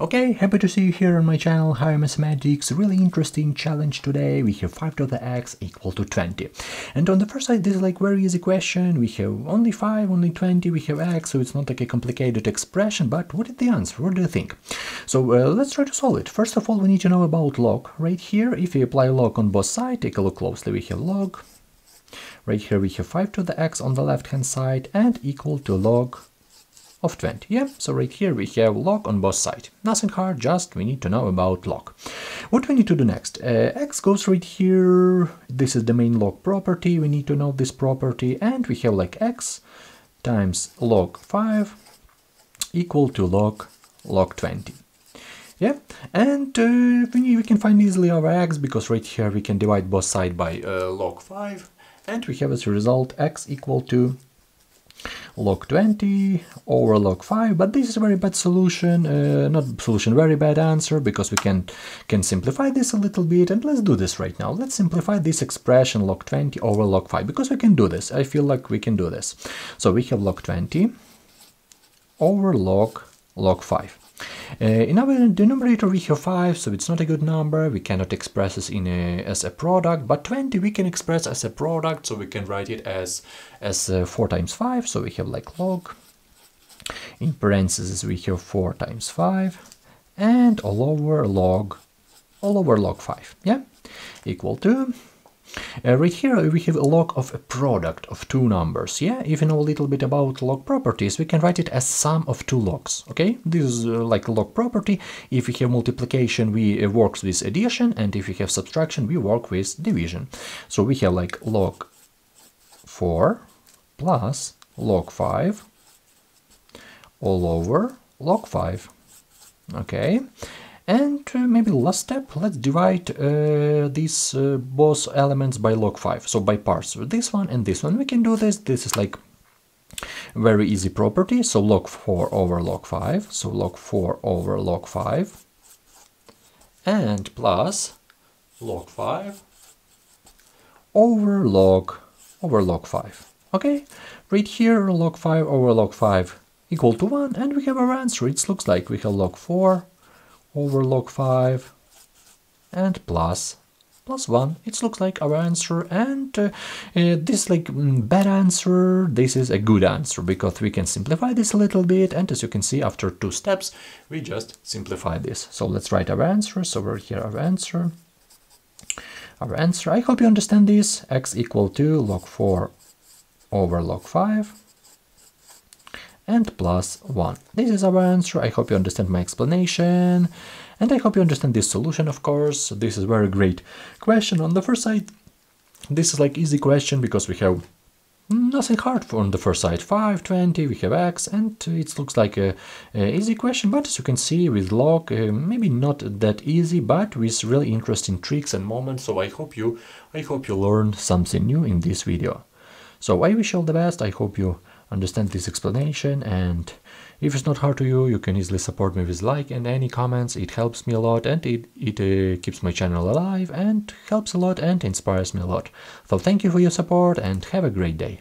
Okay, happy to see you here on my channel Higher Mathematics. Really interesting challenge today. We have 5 to the x equal to 20. And on the first side, this is like very easy question. We have only 5, only 20, we have x, so it's not like a complicated expression, but what is the answer? What do you think? So uh, let's try to solve it. First of all, we need to know about log. Right here, if we apply log on both sides, take a look closely, we have log. Right here we have 5 to the x on the left hand side and equal to log of 20. Yeah, so right here we have log on both sides. Nothing hard, just we need to know about log. What we need to do next? Uh, x goes right here. This is the main log property. We need to know this property and we have like x times log 5 equal to log log 20. Yeah, and uh, we, we can find easily our x because right here we can divide both sides by uh, log 5 and we have as a result x equal to log 20 over log 5 but this is a very bad solution uh, not solution very bad answer because we can can simplify this a little bit and let's do this right now. Let's simplify this expression log 20 over log 5 because we can do this. I feel like we can do this. So we have log 20 over log log 5 uh, in our denominator we have 5, so it's not a good number, we cannot express this in a, as a product, but 20 we can express as a product, so we can write it as, as uh, 4 times 5, so we have like log, in parentheses we have 4 times 5, and all over log, all over log 5, yeah, equal to uh, right here we have a log of a product of two numbers. Yeah, if you know a little bit about log properties, we can write it as sum of two logs. Okay, this is uh, like log property. If we have multiplication, we uh, works with addition, and if we have subtraction, we work with division. So we have like log 4 plus log 5 all over log 5. Okay, and uh, maybe last step, let's divide uh, these uh, both elements by log 5, so by parts. This one and this one, we can do this. This is like very easy property. So log 4 over log 5, so log 4 over log 5, and plus log 5 over log over log 5. Okay, right here log 5 over log 5 equal to 1, and we have our answer. It looks like we have log 4 over log 5 and plus plus 1 it looks like our answer. And uh, uh, this like mm, bad answer. This is a good answer because we can simplify this a little bit. And as you can see after two steps we just simplify this. So let's write our answer. So over here our answer. Our answer. I hope you understand this. X equal to log 4 over log 5 and plus 1. This is our answer. I hope you understand my explanation and I hope you understand this solution of course. This is very great question. On the first side, this is like easy question because we have nothing hard on the first side 5 20 we have x and it looks like a, a, easy question but as you can see with log uh, maybe not that easy but with really interesting tricks and moments so i hope you i hope you learned something new in this video so i wish you all the best i hope you understand this explanation and if it's not hard to you you can easily support me with like and any comments. It helps me a lot and it, it uh, keeps my channel alive and helps a lot and inspires me a lot. So thank you for your support and have a great day